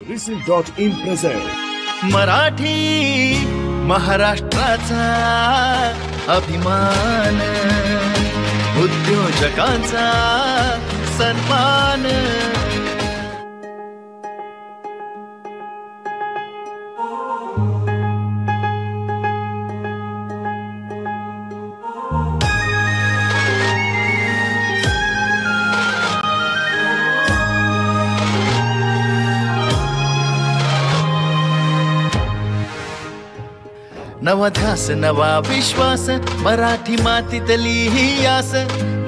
रिसिल dot in present Marathi महाराष्ट्राचा अभिमान उद्योजकांचा सन्मान. नवा ध्यास नवा विश्वास मराठी मातीतली ही आस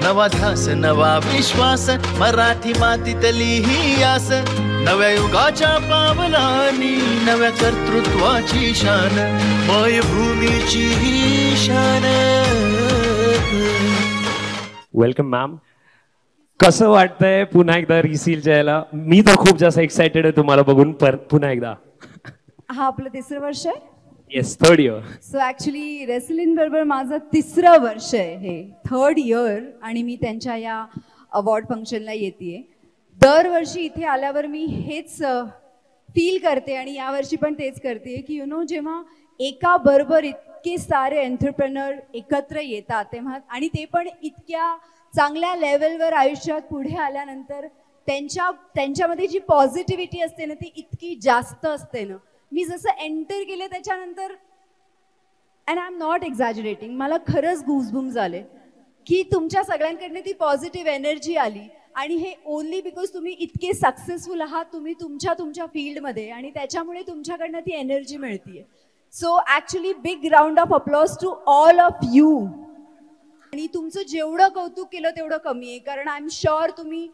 नवा ध्यास नवा विश्वास मराठी मातीतली ही आस नव्या युगाच्या पावलांनी नव्या कर्तृत्वाची शान मायभूमीची ही शान. वेलकम मॅम कसं वाटतंय पुन्हा एकदा रिसीलच्या याला मी तर खूप जास्त एक्साइटेड आहे तुम्हाला बघून पर पुन्हा एकदा. हा आपलं तिसरं वर्ष आहे? Yes third year so actually रेसलिन बरोबर माझं तिसरं वर्ष आहे हे. थर्ड इयर आणि मी त्यांच्या या अवॉर्ड फंक्शनला येते दरवर्षी इथे आल्यावर मी हेच फील करते आणि यावर्षी पण तेच करते की यु नो जेव्हा एका बरोबर इतके सारे एंटरप्रेनर एकत्र येतात तेव्हा आणि ते पण इतक्या चांगल्या लेवलवर आयुष्यात पुढे आल्यानंतर त्यांच्या त्यांच्यामध्ये जी पॉझिटिव्हिटी असते ना ती इतकी जास्त असते ना. मी जसं एंटर केले त्याच्यानंतर and I am not exaggerating मला खरंच गुजबुम झाले की तुमच्या सगळ्यांकडनं ती पॉझिटिव्ह एनर्जी आली आणि हे ओनली बिकॉज तुम्ही इतके सक्सेसफुल आहात तुम्ही तुमच्या तुमच्या फील्डमध्ये आणि त्याच्यामुळे तुमच्याकडनं ती energy मिळतीये. So actually big round of applause to all of you आणि तुमचं जेवढं कौतुक केलं तेवढं कमी आहे कारण आय एम शुअर तुम्ही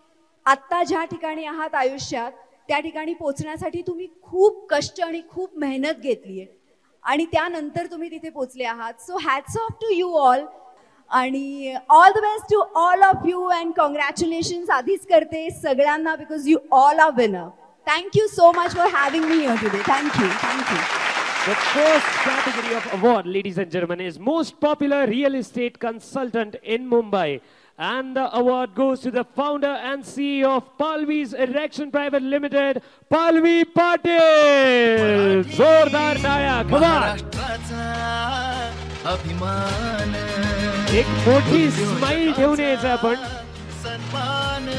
आत्ता ज्या ठिकाणी आहात आयुष्यात त्या ठिकाणी पोचण्यासाठी तुम्ही खूप कष्ट आणि खूप मेहनत घेतली आहे आणि त्यानंतर तुम्ही तिथे पोचले आहात. So hats off to you all आणि all the best to all of you and congratulation आधीच करते सगळ्यांना because you all are winner thank you so much for having me here today thank you thank you The first category of award, ladies and gentlemen, is most popular real estate consultant in Mumbai. And the award goes to the founder and CEO of Palvi's Erection Private Limited, Palvi Patil. Zordar Naya, come on. महाराष्ट्राचा अभिमान एक मोठी smile ठेवून यायचं आपण सन्मान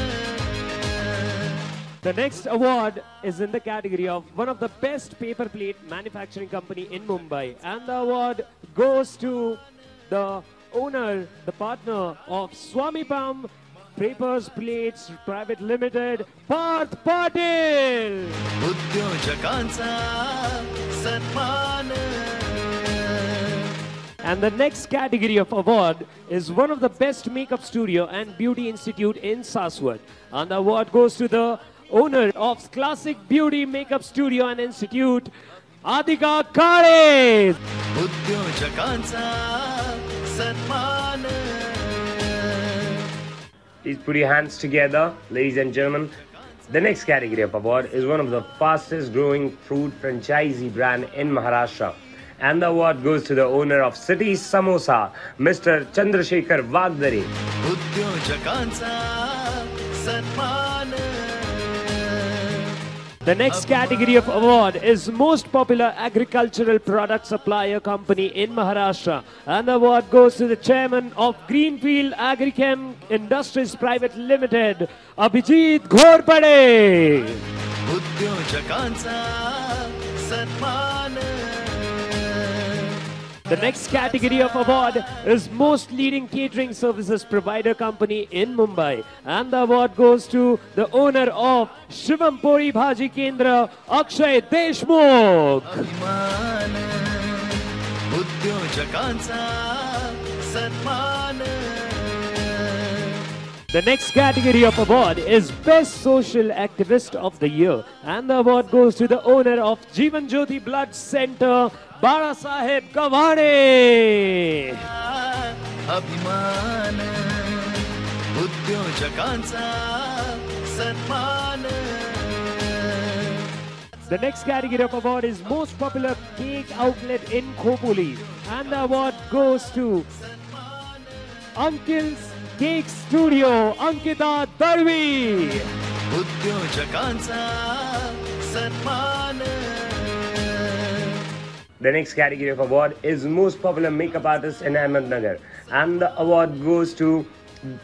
The next award is in the category of one of the best paper plate manufacturing company in Mumbai. And the award goes to the owner, the partner of Swami Pam Papers Plates Private Limited, Parth Patil. And the next category of award is one of the best makeup studio and beauty institute in Saswad. And the award goes to the owner of Classic Beauty Makeup Studio and Institute, Adika Kare. Please put your hands together, ladies and gentlemen. The next category of award is one of the fastest growing food franchisee brand in Maharashtra. And the award goes to the owner of City Samosa, Mr. Chandrasekhar Vagdare. The next category of award is most popular agricultural product supplier company in Maharashtra. And the award goes to the chairman of Greenfield Agrichem Industries Private Limited, Abhijit Ghorpade. The next category of award is Most Leading Catering Services Provider Company in Mumbai. And the award goes to the owner of Shivam Puri Bhaji Kendra, Akshay Deshmukh. The next category of award is Best Social Activist of the Year and the award goes to the owner of Jivan Jyoti Blood Center Bara Saheb Kavade. अभिमान उद्योजकांचा सन्मान The next category of award is Most Popular Cake Outlet in Khopoli. And the award goes to Uncle's Cake Studio, Ankita Darvi. उद्योजकांचा सन्मान The next category of award is Most Popular Makeup Artist in Ahmednagar. And the award goes to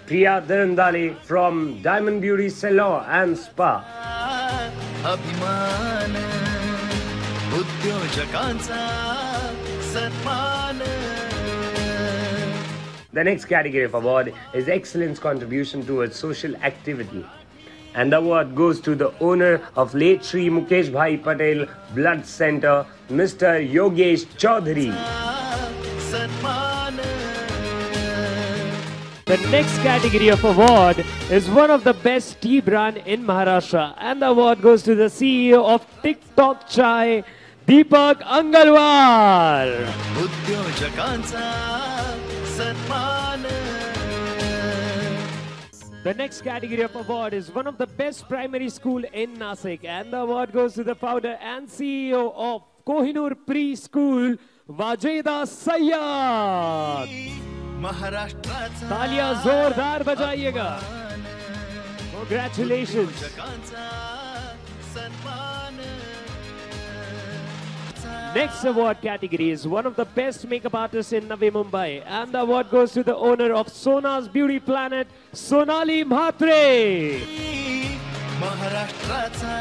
Priya Dharandali from Diamond Beauty Salon and Spa. The next category of award is Excellence Contribution towards Social Activity. And the award goes to the owner of late Sri Mukesh Bhai Patel Blood Center, Mr. Yogesh Chaudhary. The next category of award is one of the best tea brand in Maharashtra. And the award goes to the CEO of TikTok Chai, Deepak Angalwar. उद्योजकांचा सन्मान The next category of award is one of the best primary school in Nasik, and the award goes to the founder and CEO of Kohinoor Preschool, Vajeda Sayyad. महाराष्ट्राचा तालियां जोरदार बजाइएगा Congratulations. उद्योजकांचा सन्मान Next award category is one of the best makeup artists in Navi Mumbai, and the award goes to the owner of Sona's Beauty Planet, Sonali Mhatre. महाराष्ट्राचा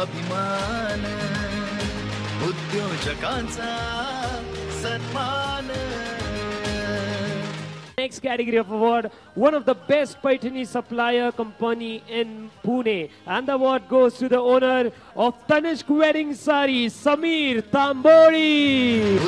अभिमान उद्योजकांचा सन्मान next category of award, one of the best Paithani supplier company in Pune. And the award goes to the owner of Tanishq Wedding Sari, Samir Tambori.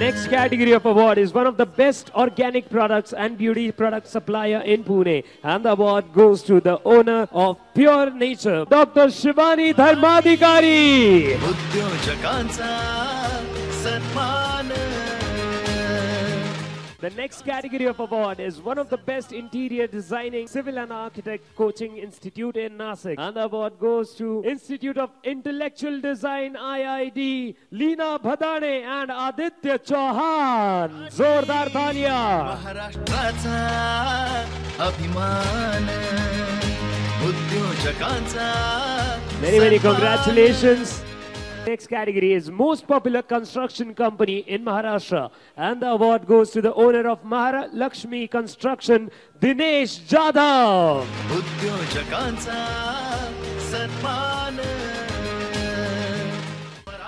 Next category of award is one of the best organic products and beauty product supplier in Pune. And the award goes to the owner of Pure Nature, Dr. Shivani Dharmadhikari. The next category of award is one of the best interior designing civil and architect coaching institute in Nasik. And the award goes to Institute of Intellectual Design IID, Lina Bhadane and Aditya Chauhan. Zordar Thaliya. Many, many congratulations. Next category is Most Popular Construction Company in Maharashtra. And the award goes to the owner of Mahara Lakshmi Construction, Dinesh Jadhav.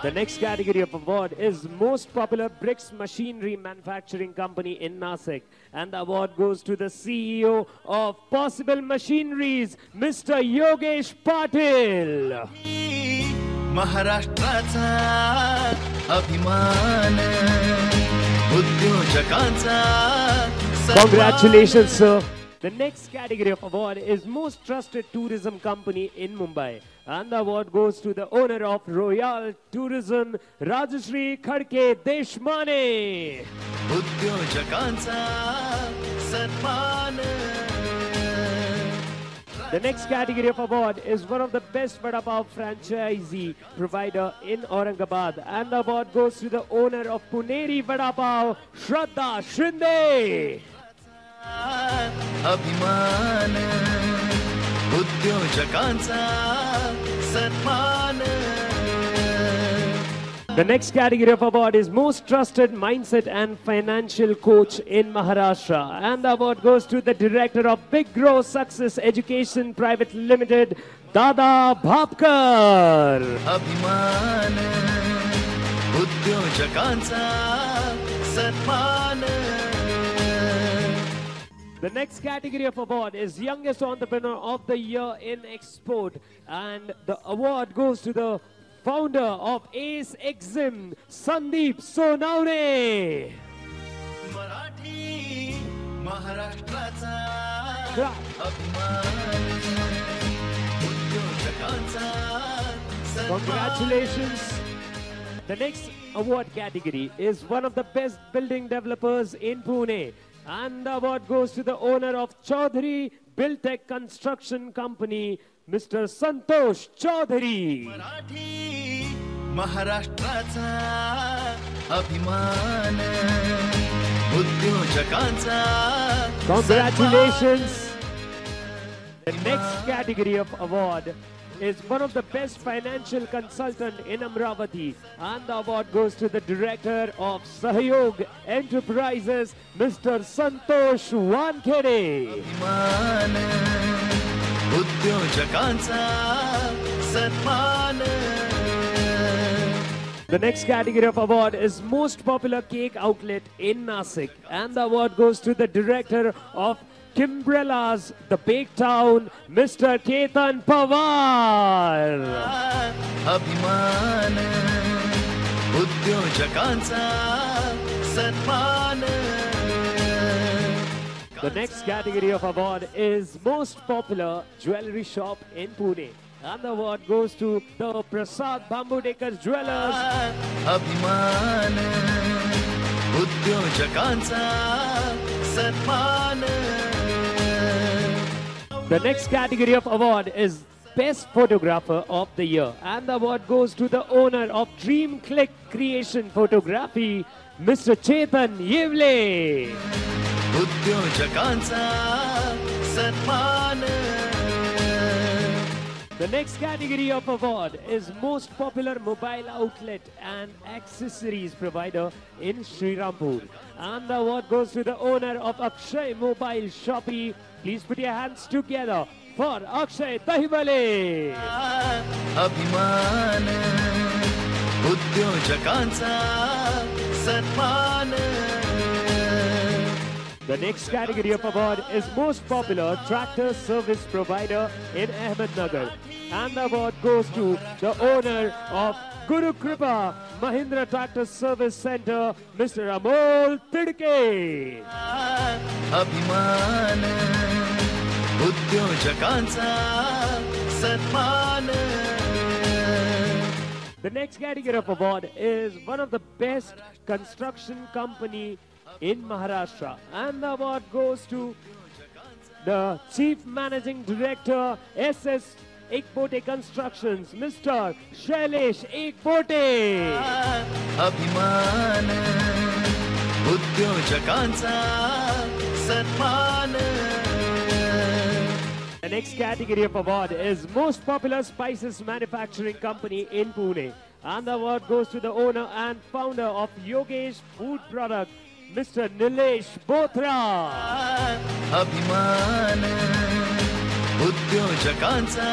The next category of award is Most Popular Bricks Machinery Manufacturing Company in Nasik. And the award goes to the CEO of Possible Machineries, Mr. Yogesh Patil. महाराष्ट्राचा अभिमान उद्योजकांचा सन्मान. Congratulations, sir. The next category of award is Most Trusted Tourism Company in Mumbai. And the award goes to the owner of Royal Tourism, Rajashri Khadke Deshmane. उद्योजकांचा सन्मान The next category of award is one of the best Vada Pav franchisee provider in Aurangabad. And the award goes to the owner of Puneri Vada Pav, Shraddha Shinde. अभिमान उद्योजकांचा सन्मान The next category of award is Most Trusted Mindset and Financial Coach in Maharashtra. And the award goes to the director of Big Grow Success Education Private Limited, Dada Bhapkar. अभिमान उद्योजकांचा सन्मान The next category of award is Youngest Entrepreneur of the Year in Export. And the award goes to the founder of Ace Exim, Sandeep Sonaune. Marathi महाराष्ट्राचा Clap. अभिमान उद्योजकांचा सन्मान. Congratulations. The next award category is one of the best building developers in Pune. And the award goes to the owner of Chaudhary Buildtech Construction Company, Mr. Santosh Chaudhary. Marathi महाराष्ट्राचा अभिमान उद्योजकांचा Congratulations. The next category of award is one of the best financial consultant in Amravati and the award goes to the director of Sahyog Enterprises, Mr. Santosh Wankhede. मान उद्योजकांचा सन्मान The next category of award is most popular cake outlet in Nasik and the award goes to the director of Kimbrellas, the Bake Town, Mr. Ketan Pawar. अभिमान उद्योजकांचा सन्मान The next category of award is most popular jewelry shop in Pune. And the award goes to the Prasad Bambudekar Jewelers. अभिमान उद्योजकांचा सन्मान The next category of award is Best Photographer of the Year. And the award goes to the owner of Dream Click Creation Photography, Mr. Chetan Yevle. उद्योजकांचा सन्मान The next category of award is most popular mobile outlet and accessories provider in Srirampur. And the award goes to the owner of Akshay Mobile Shoppy. Please put your hands together for Akshay Tahibale. अभिमान उद्योजकांचा सन्मान The next category of award is most popular tractor service provider in Ahmednagar. And the award goes to the owner of Guru Kripa Mahindra Tractor Service Center, Mr. Amol Tidke. अभिमान उद्योजकांचा सन्मान The next category of award is one of the best construction company in Maharashtra. And the award goes to the Chief Managing Director, SS Ekbote Constructions, Mr. Shailesh Ekbote. अभिमान उद्योजकांचा सन्मान The next category of award is Most Popular Spices Manufacturing Company in Pune. And the award goes to the owner and founder of Yogesh Food Product, Mr. Nilesh Bothra. अभिमान उद्योजकांचा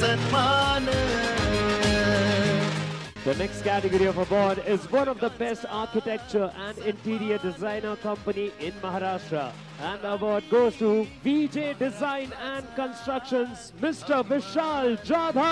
सन्मान The next category of award is one of the best architecture and interior designer company in Maharashtra. And the award goes to VJ Design and Constructions, Mr. Vishal Jadhav.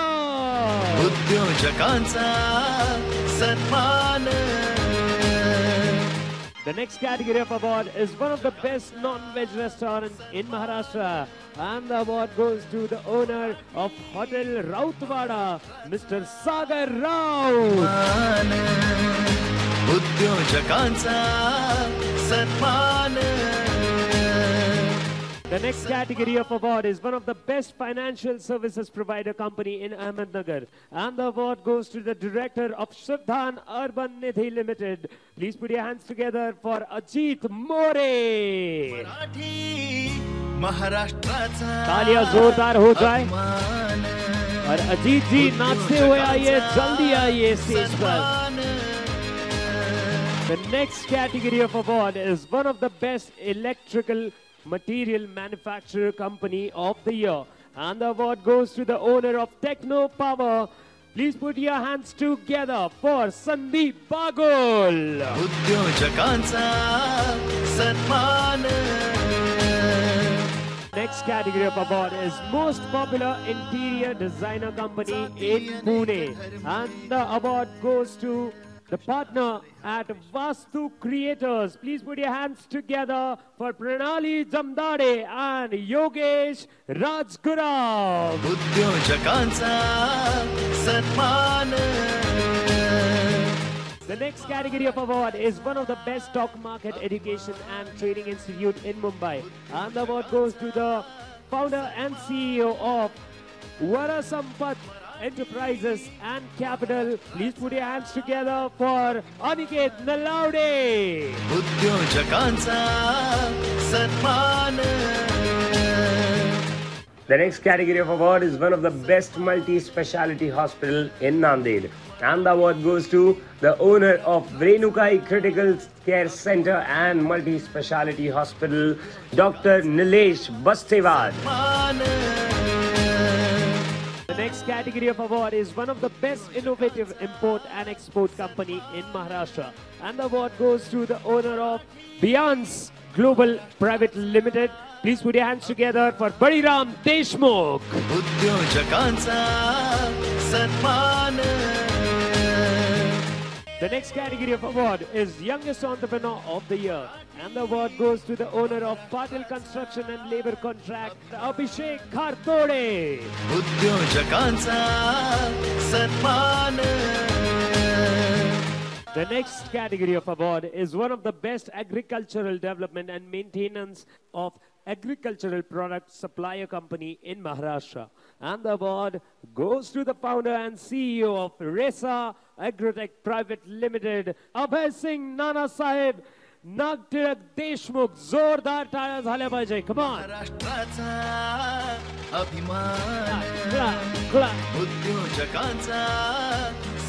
The next category of award is one of the best non-veg restaurants in Maharashtra. And the award goes to the owner of Hotel Rautwada, Mr. Sagar Rao. मान उद्योजकांचा सन्मान The next category of award is one of the best financial services provider company in Ahmednagar. And the award goes to the director of Shraddhan Urban Nidhi Limited. Please put your hands together for Ajit More. Marathi महाराष्ट्राचा तालियां जोरदार हो जाए अभिमान और अजीत जी नाचते हुए आइए जल्दी आइए स्टेज पर The next category of award is one of the best electrical Material Manufacturer Company of the Year. And the award goes to the owner of Techno Power. Please put your hands together for Sandeep Bagol. Next category of award is Most Popular Interior Designer Company in Pune. And the award goes to the partner at Vastu Creators. Please put your hands together for Pranali Zamdade and Yogesh Rajgurao. The next category of award is one of the best stock market education and training institute in Mumbai. And the award goes to the founder and CEO of Varasampat Enterprises and Capital. Please put your hands together for Aniket Nalaude. The next category of award is one of the best multi-speciality hospital in Nanded. And the award goes to the owner of Renukai Critical Care Center and Multi-Speciality Hospital, Dr. Nilesh Bastevad. The next category of award is one of the best innovative import and export company in Maharashtra. And the award goes to the owner of Beyonce Global Private Limited. Please put your hands together for Bariram Deshmukh. The next category of award is Youngest Entrepreneur of the Year. And the award goes to the owner of Patil Construction and Labor Contract, Abhishek Kartode. The next category of award is one of the best agricultural development and maintenance of agricultural product supplier company in Maharashtra. And the award goes to the founder and CEO of Resa Agrotech Private Limited, Abhay Singh Nana Sahib Nagtirak Deshmukh. जोरदार टाळ्या झाल्या पाहिजे. Come on. महाराष्ट्राचा अभिमान Clap, clap. उद्योजकांचा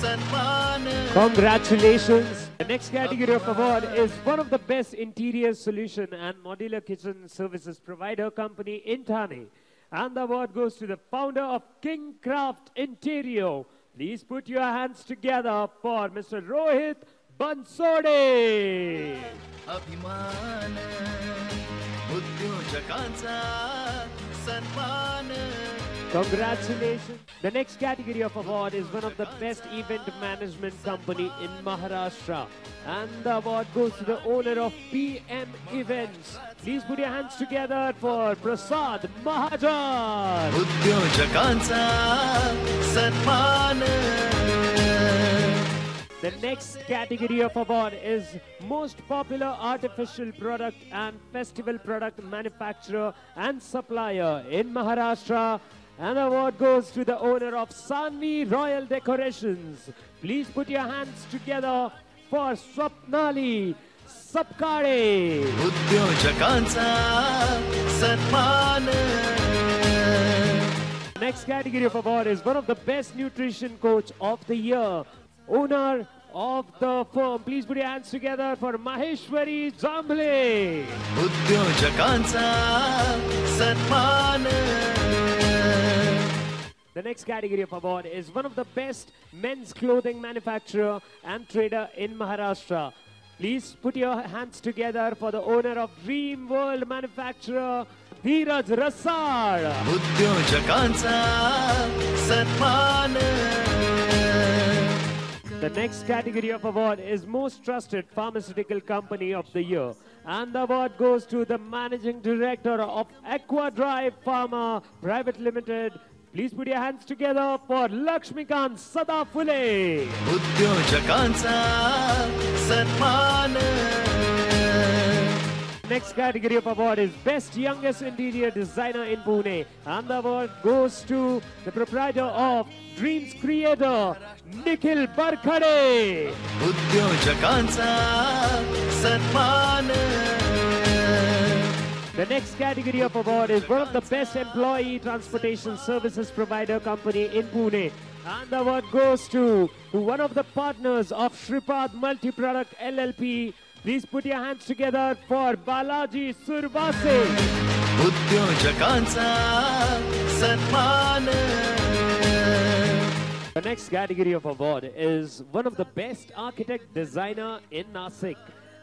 सन्मान Congratulations. The next category of award is one of the best interior solution and modular kitchen services provider company in Thane. And the award goes to the founder of King Craft Interior. Please put your hands together for Mr. Rohit Bansode. अभिमान उद्योजकांचा सन्मान Congratulations. The next category of award is one of the best event management company in Maharashtra. And the award goes to the owner of PM Events. Please put your hands together for Prasad Mahajan. The next category of award is Most Popular Artificial Product and Festival Product Manufacturer and Supplier in Maharashtra and the award goes to the owner of Sanvi Royal Decorations. Please put your hands together for Swapnali Sapkare. Next category of award is one of the best nutrition coach of the year. Owner of the firm. Please put your hands together for Maheshwari Zambhle. The next category of award is one of the best men's clothing manufacturer and trader in Maharashtra. Please put your hands together for the owner of Dream World Manufacturer, Dheeraj Rassad. The next category of award is Most Trusted Pharmaceutical Company of the Year. And the award goes to the Managing Director of Aquadrive Pharma Private Limited, Please put your hands together for Lakshmikant Sadafule. उद्योजकांचा सन्मान Next category of award is Best Youngest Interior Designer in Pune. And the award goes to the proprietor of Dreams Creator, Nikhil Barkhade. उद्योजकांचा सन्मान the next category of award is one of the best employee transportation services provider company in Pune. And the award goes to, one of the partners of Shripad Multi-Product LLP. Please put your hands together for Balaji Surbase. The next category of award is one of the best architect designer in Nasik.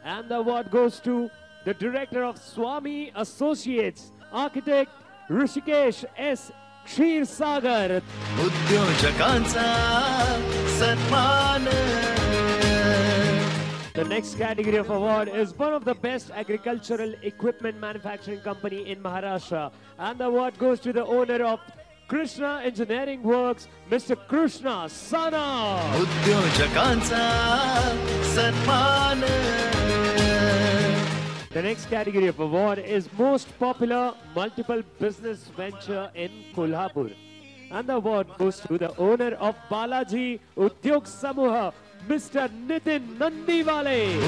And the award goes to the director of Swami Associates, architect Rishikesh S. Kshir Sagar. उद्योजकांचा सन्मान The next category of award is one of the best agricultural equipment manufacturing company in Maharashtra. And the award goes to the owner of Krishna Engineering Works, Mr. Krishna Sana. उद्योजकांचा सन्मान The next category of award is Most Popular Multiple Business Venture in Kolhapur. And the award goes to the owner of Balaji Udyog Samuha, Mr. Nitin Nandiwale.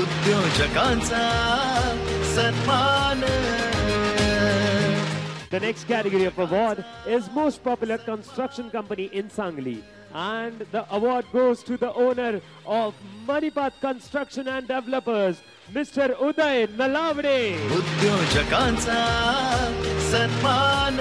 The next category of award is Most Popular Construction Company in Sangli. And the award goes to the owner of Manipat Construction and Developers, Mr. Uday Nalavade. उद्योजकांचा सन्मान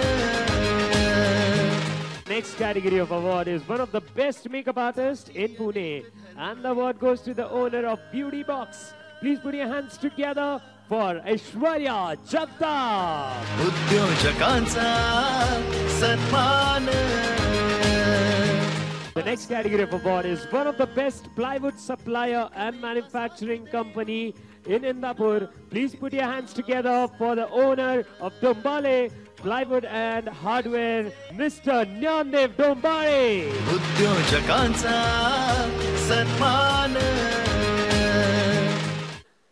Next category of award is one of the best makeup artists in Pune. And the award goes to the owner of Beauty Box. Please put your hands together for Aishwarya Jagdap. उद्योजकांचा सन्मान The next category of award is one of the best plywood supplier and manufacturing company in Indapur. Please put your hands together for the owner of Dombale Plywood and Hardware, Mr. Nyandev Dombale.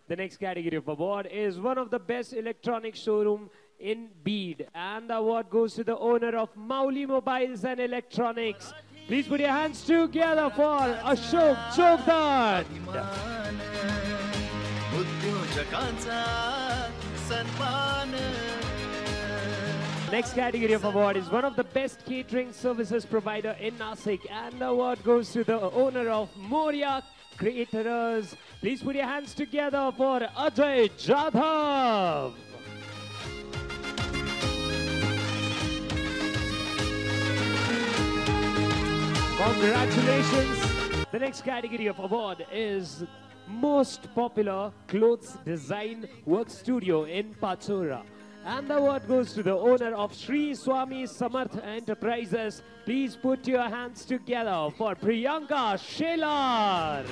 The next category of award is one of the best electronic showroom in Beed. And the award goes to the owner of Mauli Mobiles and Electronics. Please put your hands together for Ashok Chopdar. उद्योजकांचा सन्मान Next category of award is one of the best catering services provider in Nasik. And the award goes to the owner of Moria Caterers. Please put your hands together for Ajay Jadhav. Congratulations. The next category of award is most popular clothes design work studio in Pachora. And the award goes to the owner of Sri Swami Samarth Enterprises. Please put your hands together for Priyanka Shelar.